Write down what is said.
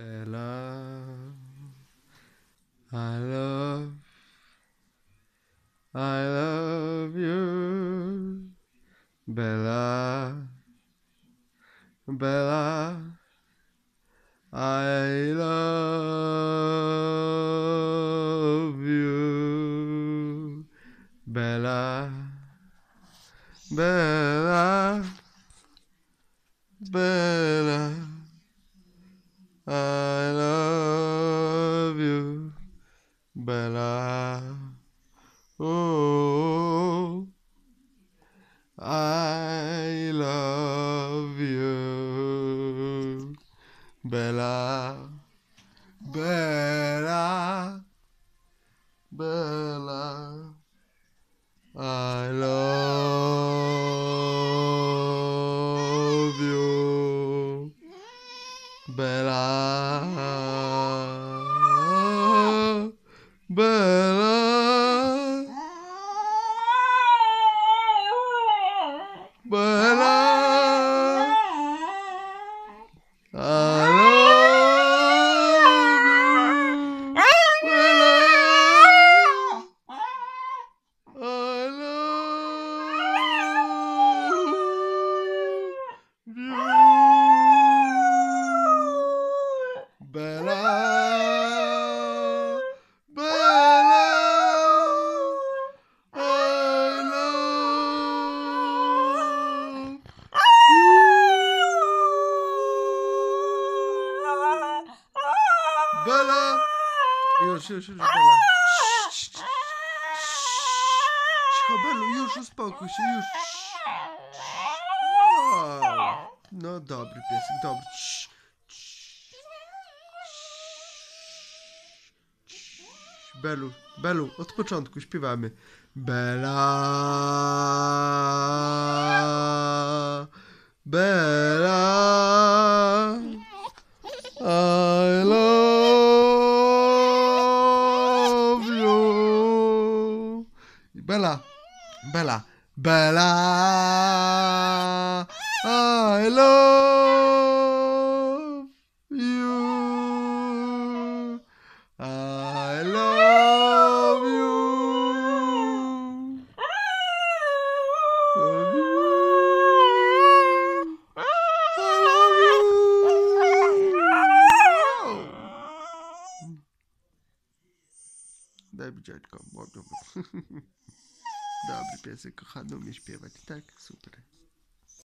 Bella, I love, I love you, Bella, Bella, I love you, Bella, Bella, Bella. Bella. Oh, I love you, Bella. Bella. Bella. You. Bella, już, już, już, Bella. Cicho, Belu, już uspokój się, już. O, No dobry piesek, dobry. Belu, Belu, od początku śpiewamy. Bela. Bela. Bela. Bella. Bella. I ah, love Daj mi dziadko, mogę. Dobry piesek, kochany umie śpiewać, tak? Super.